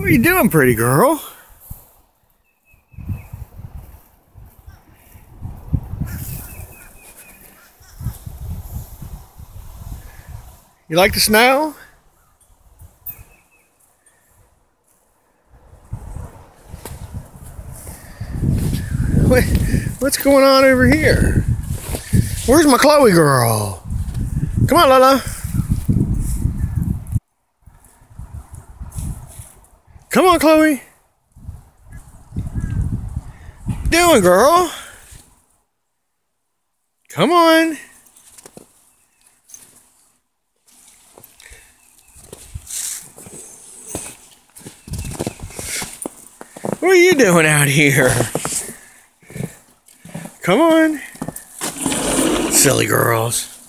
What are you doing, pretty girl? You like the snow? What, what's going on over here? Where's my Chloe girl? Come on, Lala. Come on, Chloe. Doing, girl. Come on. What are you doing out here? Come on. Silly girls.